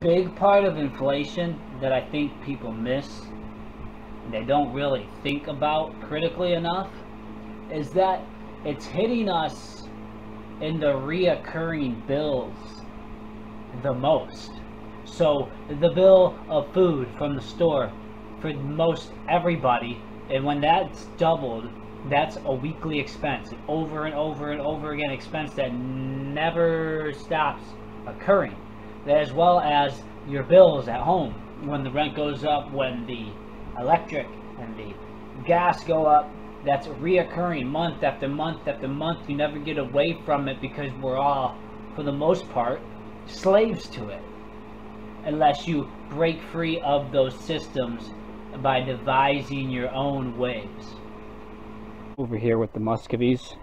Big part of inflation that I think people miss, they don't really think about critically enough, is that it's hitting us in the reoccurring bills the most. So the bill of food from the store for most everybody, and when that's doubled, that's a weekly expense, over and over and over again expense that never stops occurring, as well as your bills at home when the rent goes up, when the electric and the gas go up. That's reoccurring month after month after month. You never get away from it because we're all, for the most part, slaves to it. Unless you break free of those systems by devising your own ways. Over here with the Muscovies,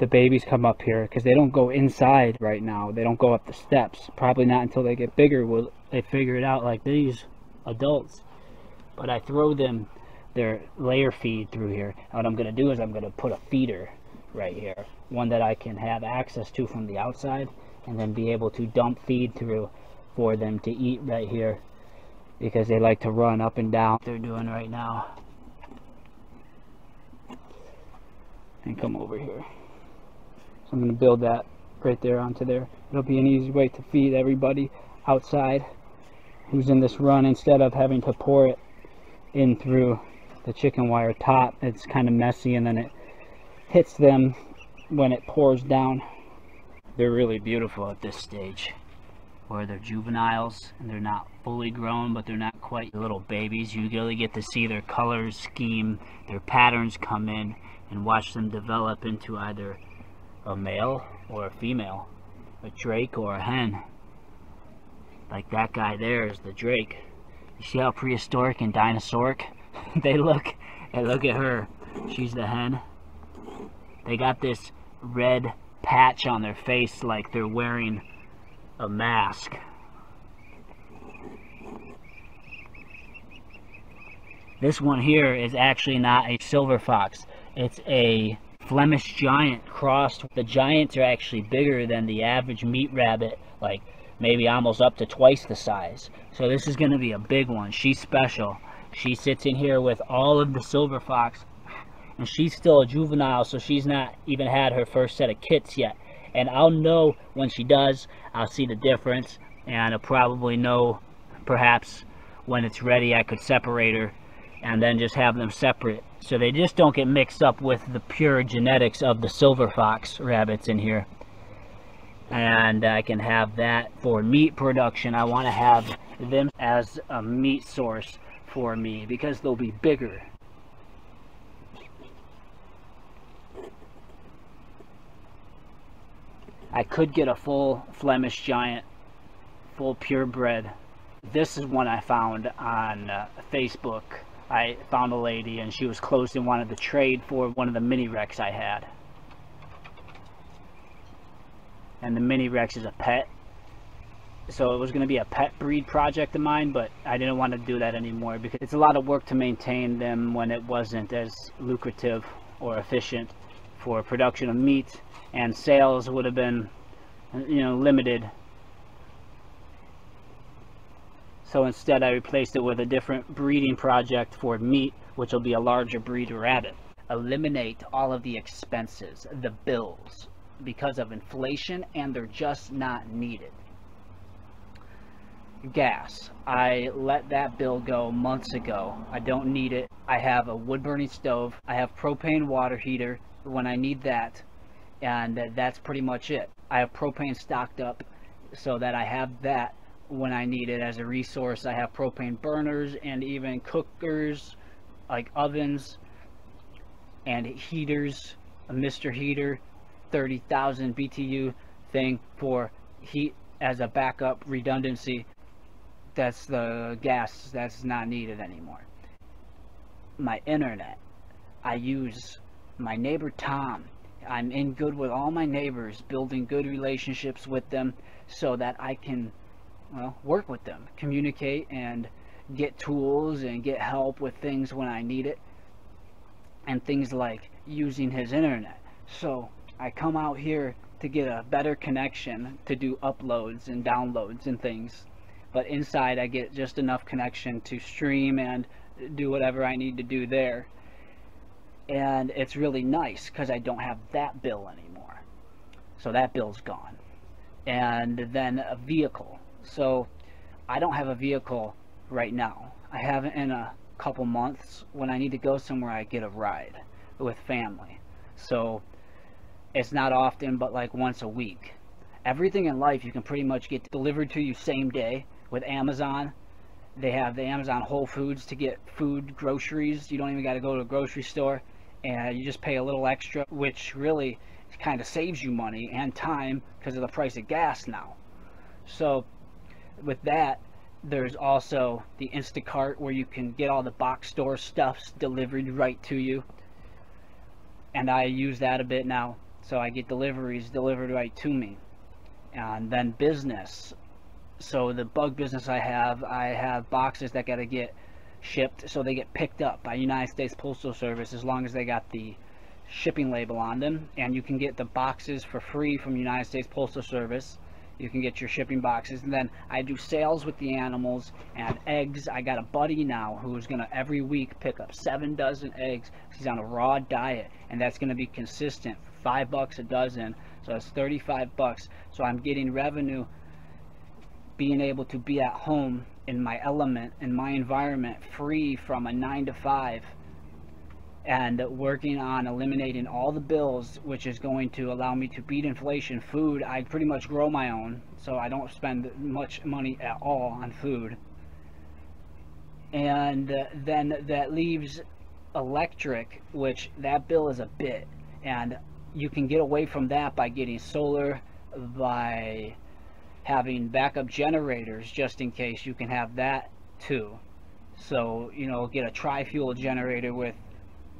the babies come up here because they don't go inside right now. They don't go up the steps. Probably not until they get bigger will they figure it out like these adults. But I throw them their layer feed through here. What I'm going to do is I'm going to put a feeder right here. One that I can have access to from the outside and then be able to dump feed through for them to eat right here because they like to run up and down. They're doing right now. And come over here. So I'm going to build that right there onto there. It'll be an easy way to feed everybody outside who's in this run instead of having to pour it in through the chicken wire top. It's kind of messy and then it hits them when it pours down. They're really beautiful at this stage where they're juveniles and they're not fully grown but they're not quite little babies. You really get to see their colors scheme, their patterns come in and watch them develop into either a male or a female, a drake or a hen. Like that guy there is the drake. You see how prehistoric and dinosauric they look? And look at her. She's the hen. They got this red patch on their face like they're wearing a mask. This one here is actually not a silver fox. It's a Flemish giant crossed. The giants are actually bigger than the average meat rabbit, like maybe almost up to twice the size. So this is going to be a big one. She's special. She sits in here with all of the silver fox, and she's still a juvenile, so she's not even had her first set of kits yet. And I'll know when she does. I'll see the difference, and I'll probably know, perhaps, when it's ready, I could separate her and then just have them separate. So they just don't get mixed up with the pure genetics of the silver fox rabbits in here. And I can have that for meat production. I want to have them as a meat source for me because they'll be bigger. I could get a full Flemish giant full purebred. This is one I found on uh, Facebook I found a lady and she was close and wanted to trade for one of the mini Rex I had. And the mini Rex is a pet. So it was going to be a pet breed project of mine, but I didn't want to do that anymore because it's a lot of work to maintain them when it wasn't as lucrative or efficient for production of meat and sales would have been you know limited So instead I replaced it with a different breeding project for meat, which will be a larger breed rabbit. Eliminate all of the expenses, the bills, because of inflation and they're just not needed. Gas. I let that bill go months ago. I don't need it. I have a wood burning stove. I have propane water heater when I need that. And that's pretty much it. I have propane stocked up so that I have that when I need it as a resource. I have propane burners and even cookers like ovens and heaters, a Mr. Heater 30,000 BTU thing for heat as a backup redundancy. That's the gas that's not needed anymore. My internet. I use my neighbor Tom. I'm in good with all my neighbors, building good relationships with them so that I can well, work with them, communicate and get tools and get help with things when I need it and things like using his internet. So I come out here to get a better connection to do uploads and downloads and things but inside I get just enough connection to stream and do whatever I need to do there. And it's really nice because I don't have that bill anymore. So that bill's gone. And then a vehicle. So I don't have a vehicle right now. I haven't in a couple months. When I need to go somewhere, I get a ride with family. So it's not often, but like once a week. Everything in life you can pretty much get delivered to you same day with Amazon. They have the Amazon Whole Foods to get food, groceries. You don't even got to go to a grocery store. And you just pay a little extra, which really kind of saves you money and time because of the price of gas now. So with that, there's also the Instacart where you can get all the box store stuffs delivered right to you. And I use that a bit now. So I get deliveries delivered right to me. And then business. So the bug business I have, I have boxes that got to get shipped. So they get picked up by United States Postal Service as long as they got the shipping label on them. And you can get the boxes for free from United States Postal Service you can get your shipping boxes. And then I do sales with the animals and eggs. I got a buddy now who's gonna every week pick up seven dozen eggs. He's on a raw diet and that's gonna be consistent five bucks a dozen. So that's 35 bucks. So I'm getting revenue being able to be at home in my element in my environment free from a nine to five and working on eliminating all the bills which is going to allow me to beat inflation. Food I pretty much grow my own so I don't spend much money at all on food. And uh, then that leaves electric which that bill is a bit. And you can get away from that by getting solar by having backup generators just in case you can have that too. So you know get a tri-fuel generator with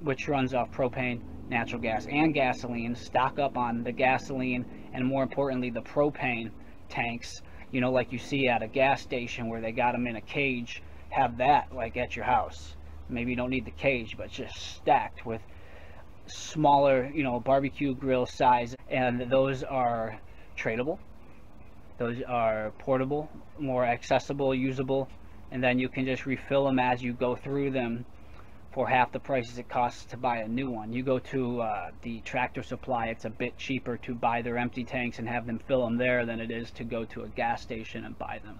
which runs off propane, natural gas, and gasoline, stock up on the gasoline and more importantly the propane tanks, you know, like you see at a gas station where they got them in a cage, have that like at your house. Maybe you don't need the cage, but just stacked with smaller, you know, barbecue grill size, and those are tradable. Those are portable, more accessible, usable, and then you can just refill them as you go through them for half the prices it costs to buy a new one. You go to uh, the tractor supply, it's a bit cheaper to buy their empty tanks and have them fill them there than it is to go to a gas station and buy them.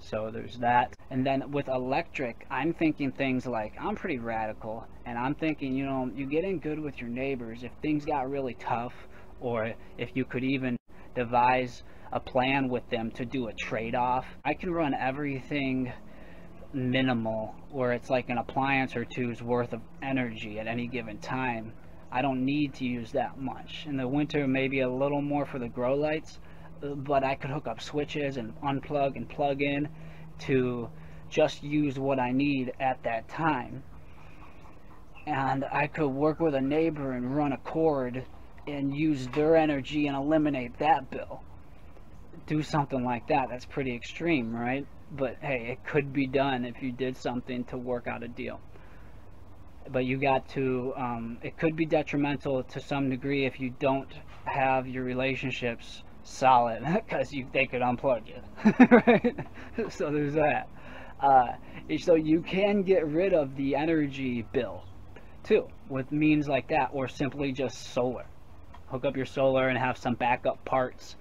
So there's that. And then with electric, I'm thinking things like, I'm pretty radical, and I'm thinking, you know, you get in good with your neighbors. If things got really tough, or if you could even devise a plan with them to do a trade-off, I can run everything minimal where it's like an appliance or two's worth of energy at any given time I don't need to use that much. In the winter maybe a little more for the grow lights but I could hook up switches and unplug and plug in to just use what I need at that time. And I could work with a neighbor and run a cord and use their energy and eliminate that bill do something like that that's pretty extreme right but hey, it could be done if you did something to work out a deal. But you got to, um, it could be detrimental to some degree if you don't have your relationships solid because you they could unplug you, right? so there's that. Uh, so you can get rid of the energy bill too with means like that, or simply just solar. Hook up your solar and have some backup parts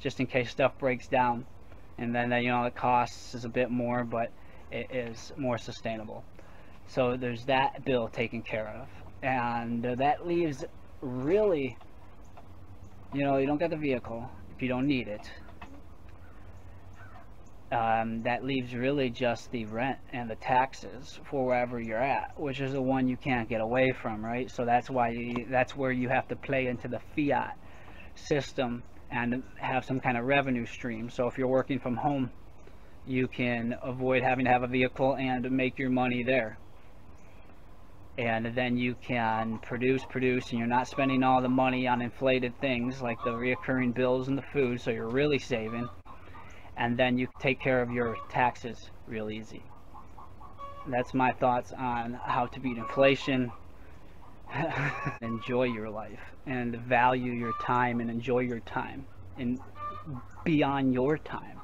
just in case stuff breaks down. And then you know the costs is a bit more but it is more sustainable. So there's that bill taken care of. And that leaves really you know you don't get the vehicle if you don't need it. Um, that leaves really just the rent and the taxes for wherever you're at which is the one you can't get away from right? So that's why you, that's where you have to play into the fiat system and have some kind of revenue stream. So if you're working from home, you can avoid having to have a vehicle and make your money there. And then you can produce, produce, and you're not spending all the money on inflated things like the reoccurring bills and the food, so you're really saving. And then you take care of your taxes real easy. That's my thoughts on how to beat inflation, enjoy your life and value your time and enjoy your time and be on your time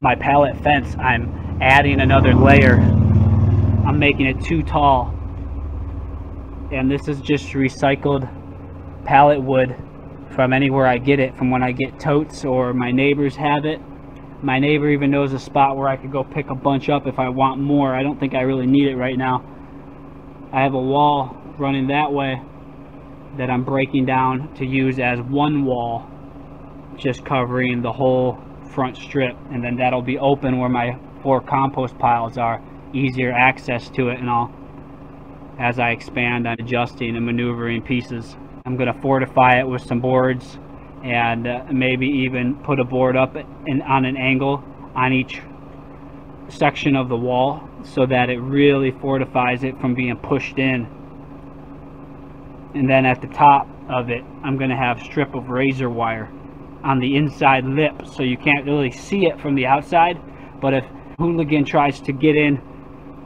My pallet fence, I'm adding another layer. I'm making it too tall. And this is just recycled pallet wood from anywhere I get it, from when I get totes or my neighbors have it. My neighbor even knows a spot where I could go pick a bunch up if I want more. I don't think I really need it right now. I have a wall running that way that I'm breaking down to use as one wall just covering the whole front strip. And then that'll be open where my four compost piles are easier access to it and all. As I expand on adjusting and maneuvering pieces I'm going to fortify it with some boards and uh, maybe even put a board up and on an angle on each section of the wall so that it really fortifies it from being pushed in and then at the top of it I'm going to have strip of razor wire on the inside lip so you can't really see it from the outside. But if hooligan tries to get in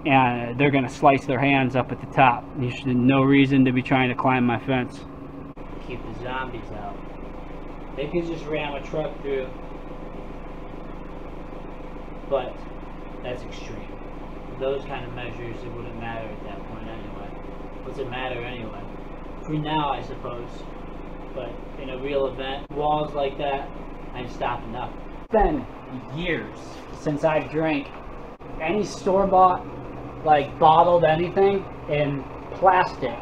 and they're going to slice their hands up at the top. You should no reason to be trying to climb my fence. Keep the zombies out. They can just ram a truck through. But that's extreme. Those kind of measures it wouldn't matter at that point anyway. What's it matter anyway for now I suppose but in a real event, walls like that, I'm stopping up. It's been years since I've drank any store-bought, like bottled anything in plastic,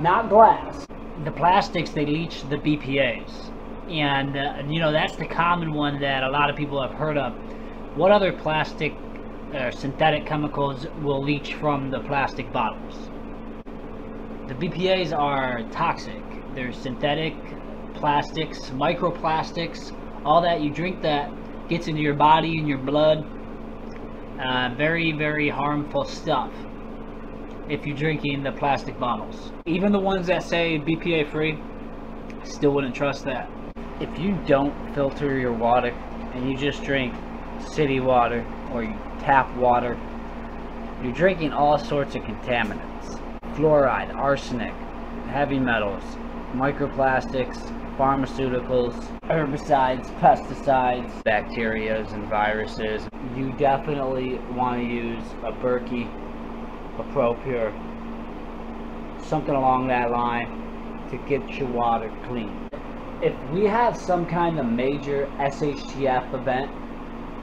not glass. The plastics, they leach the BPA's. And, uh, you know, that's the common one that a lot of people have heard of. What other plastic or synthetic chemicals will leach from the plastic bottles? The BPA's are toxic. They're synthetic plastics, microplastics, all that. You drink that, gets into your body and your blood. Uh, very, very harmful stuff if you're drinking the plastic bottles. Even the ones that say BPA free, still wouldn't trust that. If you don't filter your water and you just drink city water or tap water, you're drinking all sorts of contaminants. Fluoride, arsenic, heavy metals, microplastics, pharmaceuticals, herbicides, pesticides, bacterias and viruses. You definitely want to use a Berkey, a ProPure, something along that line to get your water clean. If we have some kind of major SHTF event,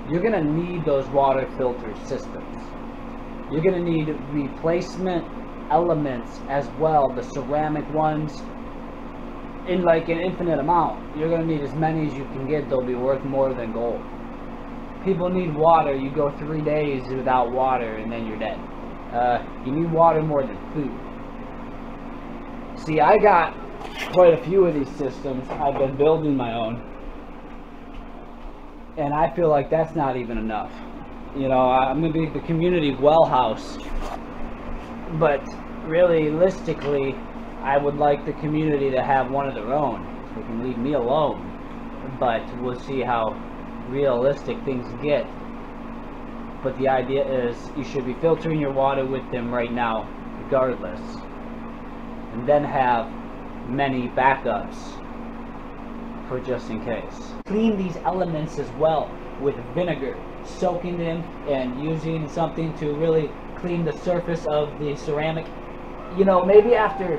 you're going to need those water filter systems. You're going to need replacement elements as well, the ceramic ones, in like an infinite amount. You're going to need as many as you can get. They'll be worth more than gold. People need water. You go three days without water and then you're dead. Uh, you need water more than food. See, I got quite a few of these systems. I've been building my own. And I feel like that's not even enough. You know, I'm going to be the community well house. But realistically, I would like the community to have one of their own. They can leave me alone. But we'll see how realistic things get. But the idea is you should be filtering your water with them right now, regardless. And then have many backups for just in case. Clean these elements as well with vinegar, soaking them and using something to really clean the surface of the ceramic. You know, maybe after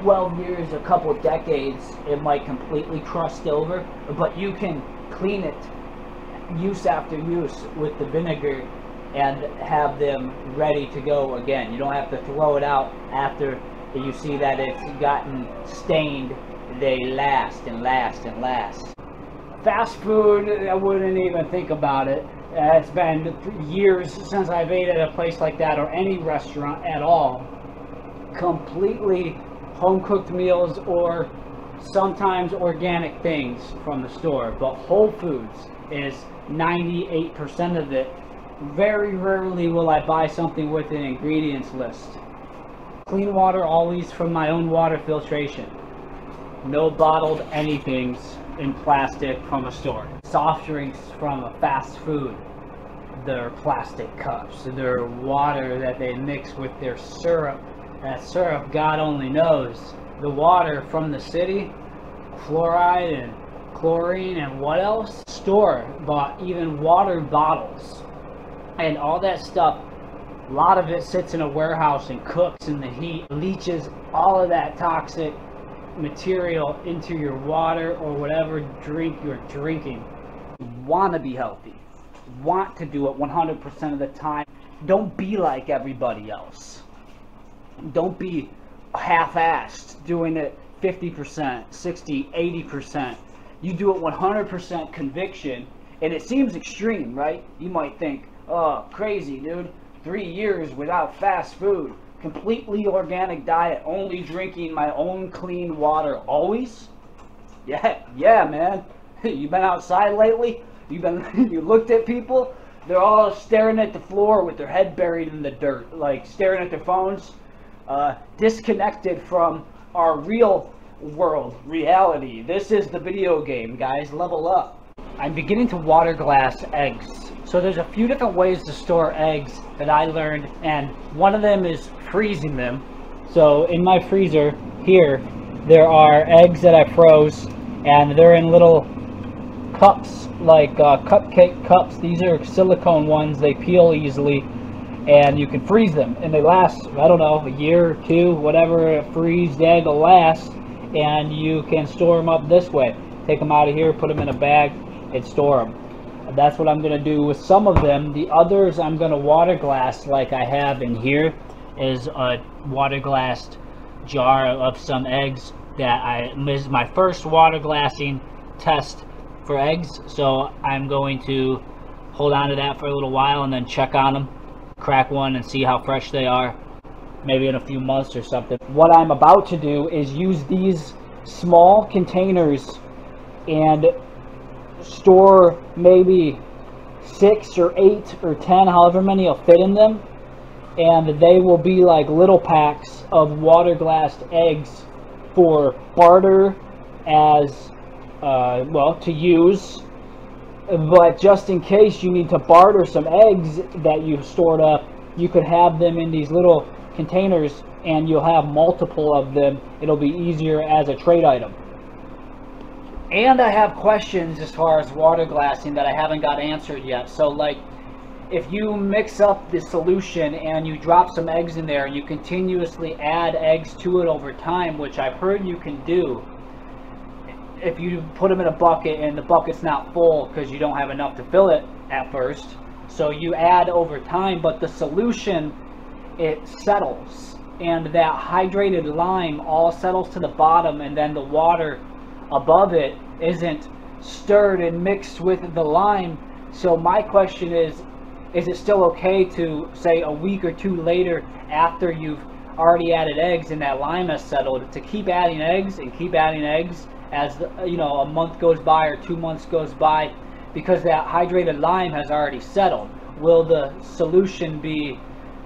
12 years, a couple decades, it might completely crust over, but you can clean it use after use with the vinegar and have them ready to go again. You don't have to throw it out after you see that it's gotten stained. They last and last and last. Fast food, I wouldn't even think about it. Uh, it's been years since I've ate at a place like that or any restaurant at all. Completely home cooked meals or sometimes organic things from the store, but Whole Foods is 98% of it. Very rarely will I buy something with an ingredients list. Clean water always from my own water filtration. No bottled anythings in plastic from a store. Soft drinks from a fast food. Their plastic cups. Their water that they mix with their syrup that syrup God only knows. The water from the city, fluoride and chlorine, and what else? Store bought even water bottles. And all that stuff, a lot of it sits in a warehouse and cooks in the heat, leaches all of that toxic material into your water or whatever drink you're drinking. Want to be healthy, want to do it 100% of the time. Don't be like everybody else. Don't be half-assed doing it 50%, 60, 80%. You do it 100% conviction, and it seems extreme, right? You might think, oh, crazy, dude. Three years without fast food, completely organic diet, only drinking my own clean water always? Yeah, yeah, man. you been outside lately? You been you looked at people? They're all staring at the floor with their head buried in the dirt, like staring at their phones, uh, disconnected from our real world, reality. This is the video game, guys. Level up. I'm beginning to water glass eggs. So there's a few different ways to store eggs that I learned, and one of them is freezing them. So in my freezer here, there are eggs that I froze, and they're in little cups, like uh, cupcake cups. These are silicone ones. They peel easily, and you can freeze them, and they last, I don't know, a year or two, whatever a freezed egg will last, and you can store them up this way. Take them out of here, put them in a bag, and store them. That's what I'm going to do with some of them. The others I'm going to water glass like I have in here is a water glassed jar of some eggs that I is my first water glassing test for eggs so I'm going to hold on to that for a little while and then check on them crack one and see how fresh they are maybe in a few months or something. What I'm about to do is use these small containers and store maybe six or eight or ten, however many will fit in them, and they will be like little packs of water glassed eggs for barter as uh, well to use. But just in case you need to barter some eggs that you've stored up, you could have them in these little containers and you'll have multiple of them. It'll be easier as a trade item. And I have questions as far as water glassing that I haven't got answered yet. So like, if you mix up the solution and you drop some eggs in there and you continuously add eggs to it over time, which I've heard you can do, if you put them in a bucket and the bucket's not full because you don't have enough to fill it at first, so you add over time, but the solution, it settles. And that hydrated lime all settles to the bottom and then the water above it isn't stirred and mixed with the lime. So my question is, is it still okay to say a week or two later after you've already added eggs and that lime has settled to keep adding eggs and keep adding eggs as uh, you know a month goes by or two months goes by because that hydrated lime has already settled will the solution be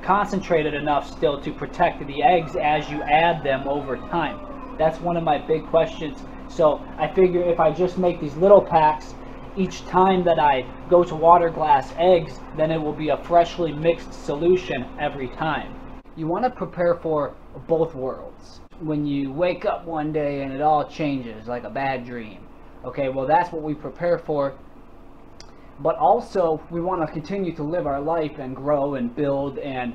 concentrated enough still to protect the eggs as you add them over time that's one of my big questions so I figure if I just make these little packs each time that I go to water glass eggs, then it will be a freshly mixed solution every time. You want to prepare for both worlds. When you wake up one day and it all changes like a bad dream. Okay, well that's what we prepare for. But also we want to continue to live our life and grow and build and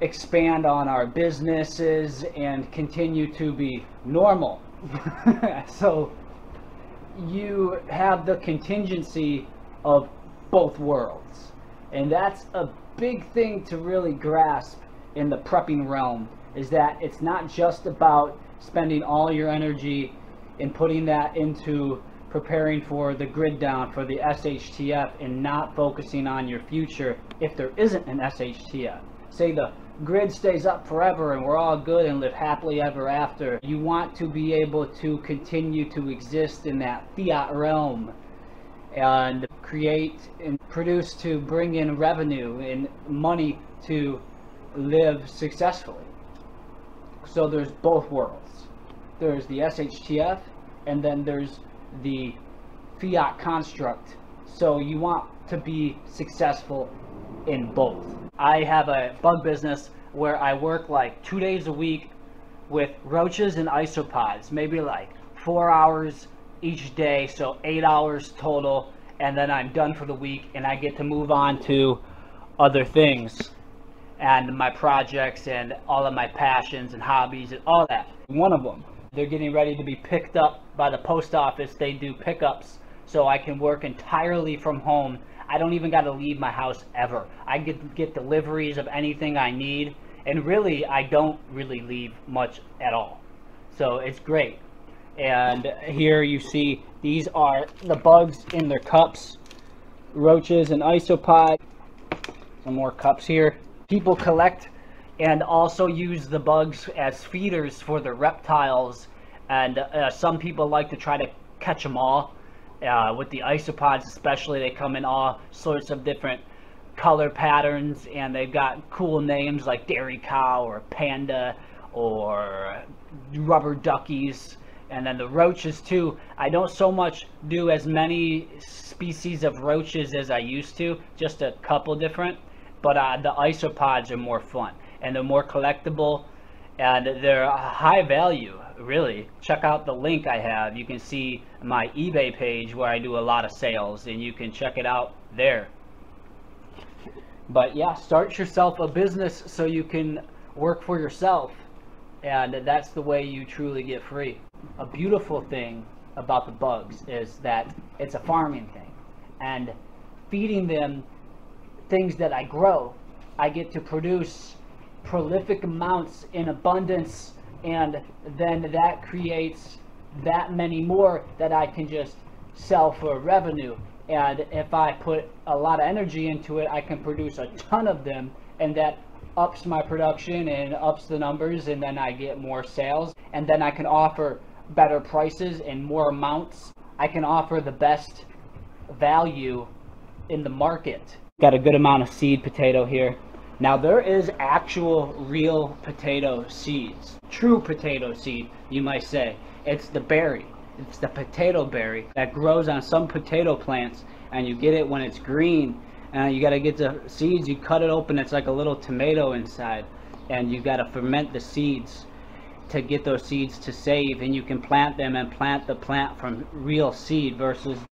expand on our businesses and continue to be normal so you have the contingency of both worlds. And that's a big thing to really grasp in the prepping realm is that it's not just about spending all your energy and putting that into preparing for the grid down for the SHTF and not focusing on your future if there isn't an SHTF. Say the grid stays up forever and we're all good and live happily ever after. You want to be able to continue to exist in that fiat realm and create and produce to bring in revenue and money to live successfully. So there's both worlds. There's the SHTF and then there's the fiat construct. So you want to be successful in both. I have a bug business where I work like two days a week with roaches and isopods, maybe like four hours each day, so eight hours total, and then I'm done for the week, and I get to move on to other things and my projects and all of my passions and hobbies and all that. One of them, they're getting ready to be picked up by the post office. They do pickups so I can work entirely from home. I don't even got to leave my house ever. I get get deliveries of anything I need, and really I don't really leave much at all. So it's great. And here you see these are the bugs in their cups, roaches and isopod. Some more cups here. People collect and also use the bugs as feeders for the reptiles. And uh, some people like to try to catch them all. Uh, with the isopods especially, they come in all sorts of different color patterns and they've got cool names like dairy cow or panda or rubber duckies and then the roaches too i don't so much do as many species of roaches as i used to just a couple different but uh, the isopods are more fun and they're more collectible and they're high value really. Check out the link i have. You can see my ebay page where i do a lot of sales and you can check it out there. But yeah start yourself a business so you can work for yourself and that's the way you truly get free. A beautiful thing about the bugs is that it's a farming thing and feeding them things that I grow, I get to produce prolific amounts in abundance, and then that creates that many more that I can just sell for revenue. And if I put a lot of energy into it, I can produce a ton of them, and that ups my production and ups the numbers, and then I get more sales, and then I can offer better prices and more amounts. I can offer the best value in the market Got a good amount of seed potato here. Now there is actual real potato seeds. True potato seed, you might say. It's the berry. It's the potato berry that grows on some potato plants and you get it when it's green and you got to get the seeds you cut it open it's like a little tomato inside and you got to ferment the seeds to get those seeds to save and you can plant them and plant the plant from real seed versus